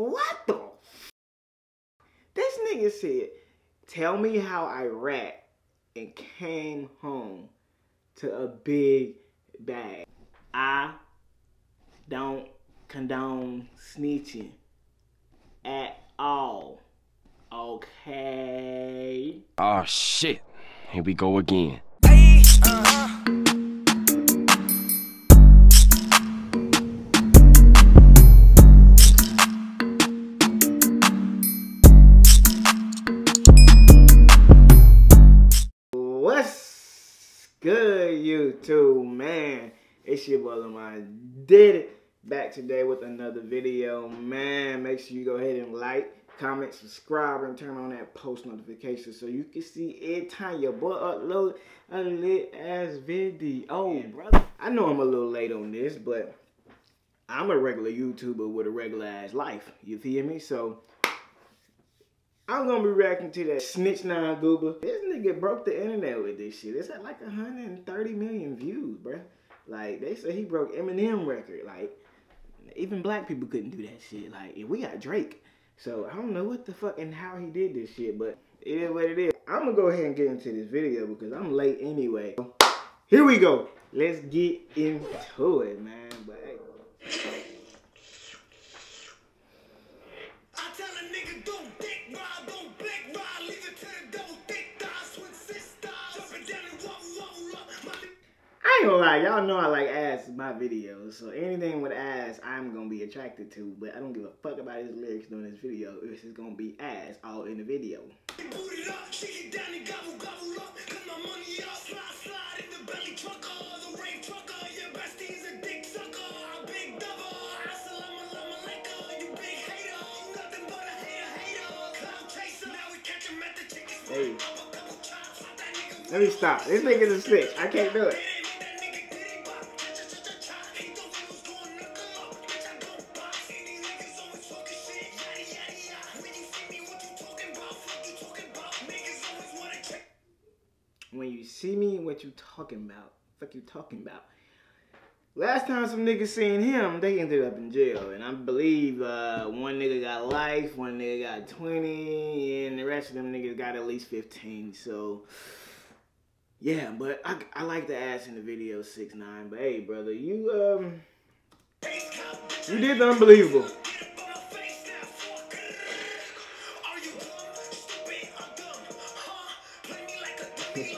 What the? This nigga said, tell me how I rat and came home to a big bag. I don't condone snitching at all. Okay. Oh shit. Here we go again. Good, YouTube, man? It's your boy Lamont. Did it back today with another video, man. Make sure you go ahead and like, comment, subscribe, and turn on that post notification so you can see every time your boy upload a lit ass video. Oh, brother, I know I'm a little late on this, but I'm a regular YouTuber with a regular ass life. You feel me? So I'm gonna be reacting to that Snitch Nine Gooba. This nigga broke the internet with this shit. It's at like 130 million views, bruh. Like they say he broke Eminem record. Like even black people couldn't do that shit. Like we got Drake. So I don't know what the fuck and how he did this shit, but it is what it is. I'm gonna go ahead and get into this video because I'm late anyway. Here we go. Let's get into it, man. But hey. Ain't gonna lie, y'all know I like ass in my videos, so anything with ass, I'm gonna be attracted to. But I don't give a fuck about his lyrics during this video. It's just gonna be ass all in the video. nigga boot it up, shake a down I can't do Cause see me, what you talking about? Fuck you talking about? Last time some niggas seen him, they ended up in jail. And I believe uh, one nigga got life, one nigga got 20, and the rest of them niggas got at least 15. So, yeah, but I, I like the ass in the video, 6 9 But hey, brother, you, um, you did the unbelievable.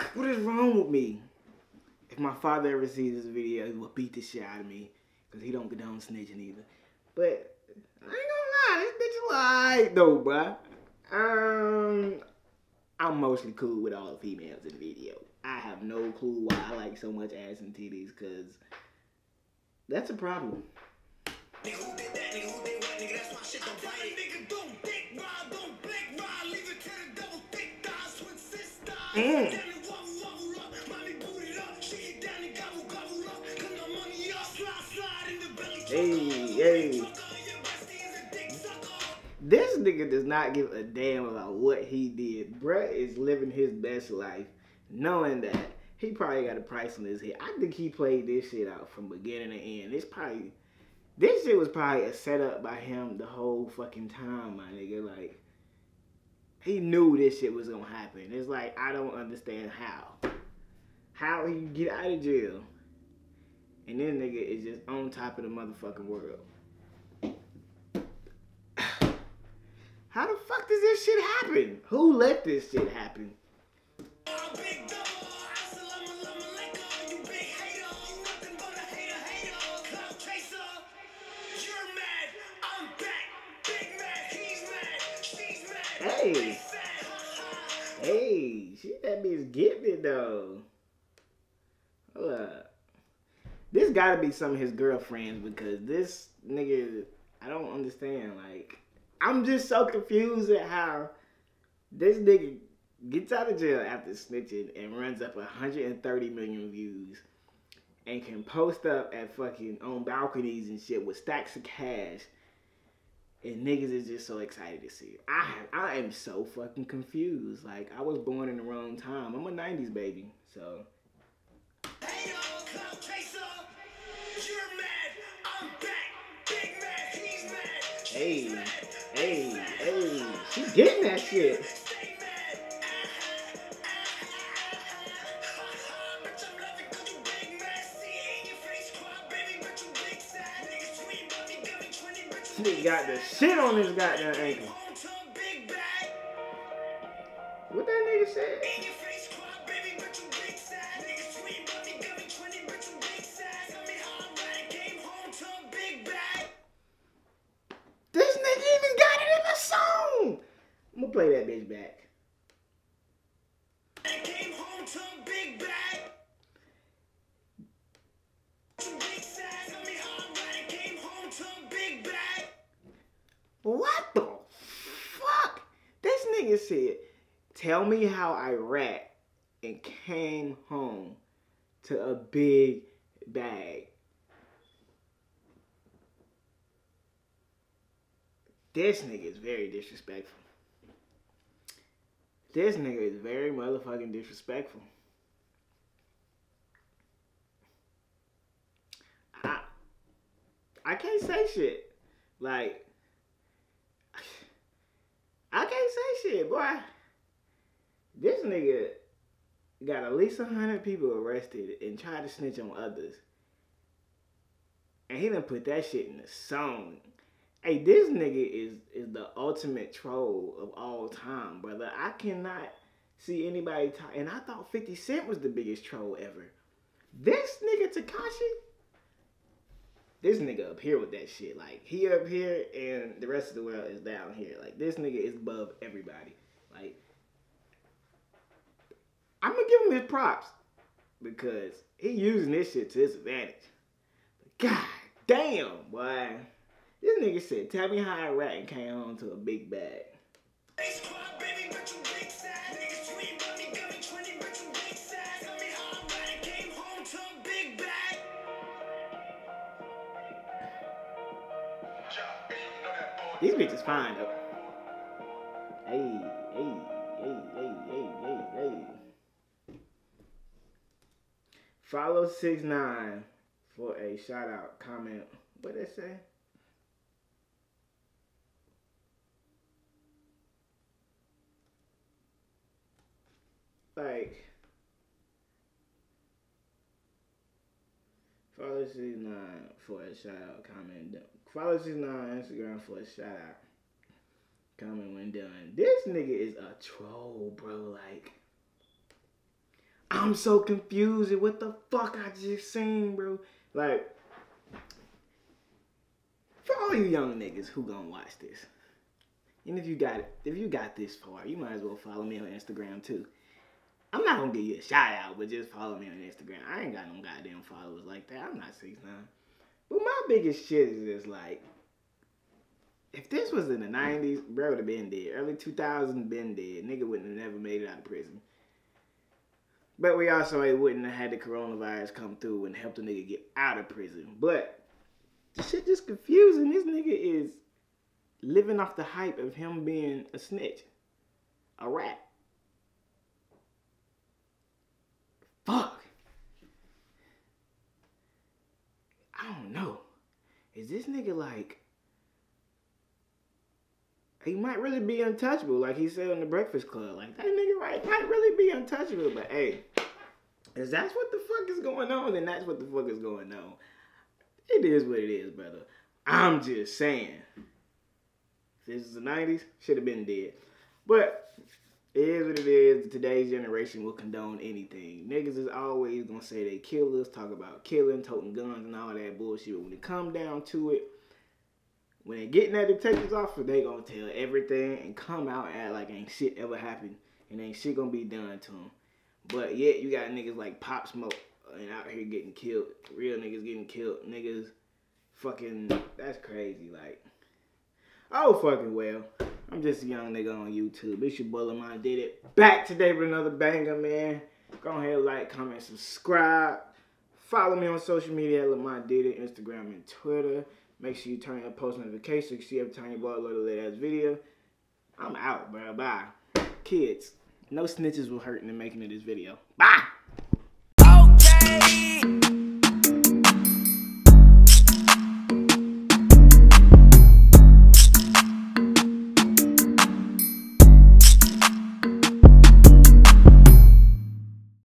Fuck! What is wrong with me? If my father ever sees this video, he will beat the shit out of me. Because he don't condone snitching either. But, I ain't gonna lie, this bitch alright though, bruh. Um, I'm mostly cool with all the females in the video. I have no clue why I like so much ass and titties, because that's a problem. Nigga, Hey, hey. This nigga does not give a damn about what he did. Brett is living his best life, knowing that he probably got a price on his head. I think he played this shit out from beginning to end. It's probably this shit was probably a setup by him the whole fucking time, my nigga. Like he knew this shit was gonna happen. It's like I don't understand how. How he get out of jail. And this nigga is just on top of the motherfucking world. How the fuck does this shit happen? Who let this shit happen? I'm big double, assalamu alaikum, you big hater. You nothing but a hater, hater. Cloud chaser. You're mad, I'm back. Big mad, he's mad, she's mad. Hey. They sad, ha, ha. Hey, shit, that bitch getting it though. Hold up. This gotta be some of his girlfriends because this nigga, I don't understand. Like, I'm just so confused at how this nigga gets out of jail after snitching and runs up 130 million views and can post up at fucking on balconies and shit with stacks of cash. And niggas is just so excited to see it. I I am so fucking confused. Like I was born in the wrong time. I'm a '90s baby, so Hey, yo, cloud hey, hey, hey, she getting that shit. Stay mad. Bitch, I'm loving 'cause you big home to a big bag. What the fuck? This nigga said, tell me how I rat and came home to a big bag. This nigga is very disrespectful. This nigga is very motherfucking disrespectful. I, I can't say shit. Like, I can't say shit, boy. This nigga got at least hundred people arrested and tried to snitch on others. And he done put that shit in the song. Hey, this nigga is is the ultimate troll of all time, brother. I cannot see anybody talk. And I thought 50 Cent was the biggest troll ever. This nigga Tekashi, this nigga up here with that shit. Like he up here and the rest of the world is down here. Like this nigga is above everybody. Like I'm gonna give him his props because he using this shit to his advantage. God damn, boy. This nigga said, tell me how I rat and came home to a big bag. Face cry, baby, but you big sad. Niggas tweet about me, got me 20, but you big sad. Tell me how I'm right, came home to a big bag. These bitches fine though. Hey, hey, hey, hey, hey, hey, hey. Follow six nine for a shout out comment. What they say? Like follow six nine for a shout out comment. Follow six nine Instagram for a shout out. Comment when done. This nigga is a troll, bro. Like, I'm so confused at what the fuck I just seen, bro. Like, for all you young niggas who gonna watch this, and if you got it, if you got this far, you might as well follow me on Instagram too. I'm not gonna give you a shout out, but just follow me on Instagram. I ain't got no goddamn followers like that. I'm not six nine. But my biggest shit is just like, if this was in the '90s, bro would have been dead. Early 2000s, been dead. Nigga wouldn't have never made it out of prison. But we also wouldn't have had the coronavirus come through and help the nigga get out of prison. But the shit just confusing. This nigga is living off the hype of him being a snitch, a rat. Fuck. I don't know. Is this nigga like? He might really be untouchable, like he said on the Breakfast Club. Like that nigga right might really be untouchable. But hey, if that's what the fuck is going on, then that's what the fuck is going on. It is what it is, brother. I'm just saying. This is the '90s, should have been dead. But is what it is. Today's generation will condone anything. Niggas is always gonna say they killers, talk about killing, toting guns, and all that bullshit. But when it come down to it, when they get in that detective's office, they gonna tell everything and come out act like ain't shit ever happened and ain't shit gonna be done to them. But yet you got niggas like Pop Smoke and out here getting killed. Real niggas getting killed. Niggas fucking that's crazy. Like Oh, fucking well. I'm just a young nigga on YouTube. It's your boy Lamont did it. Back today with another banger, man. Go ahead, like, comment, subscribe. Follow me on social media at did it, Instagram and Twitter. Make sure you turn your post notifications so you see every time you upload a lit ass video. I'm out, bro. Bye. Kids, no snitches will hurt in the making of this video. Bye. Okay.